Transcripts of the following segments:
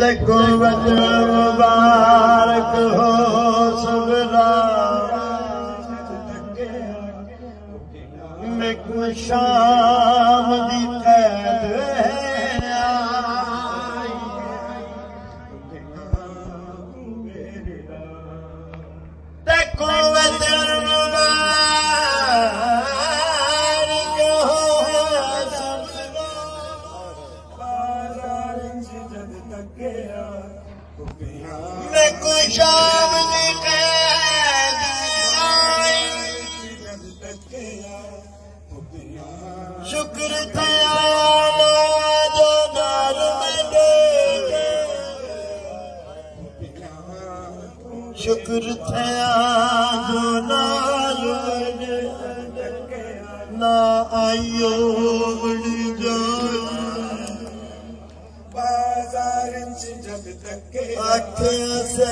देखो वजन मुबारक हो सबरा मैं को शाम दी शुक्र थया जो नाल शुक्र जो नाल ना आयो अखियां से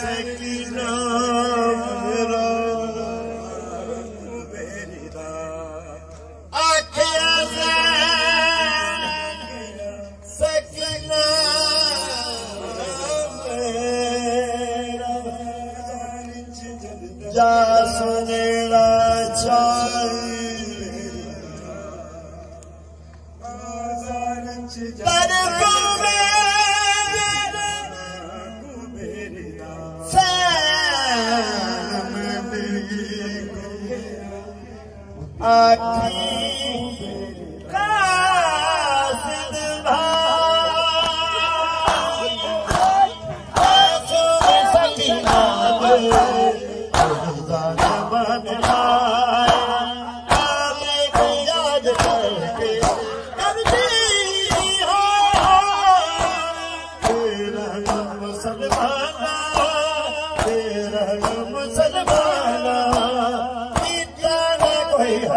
सकीना मेरा अखियां से सकीना मेरा जा सुनेड़ा चाहिए याद मुसलमाना तेरा मुसलमाना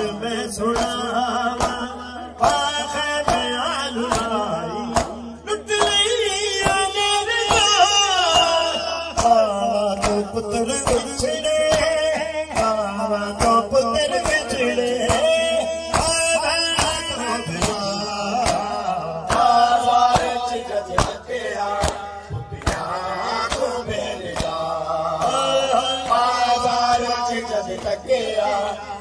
सुतले त पुत्रे तुत्रे जूं जज टकेार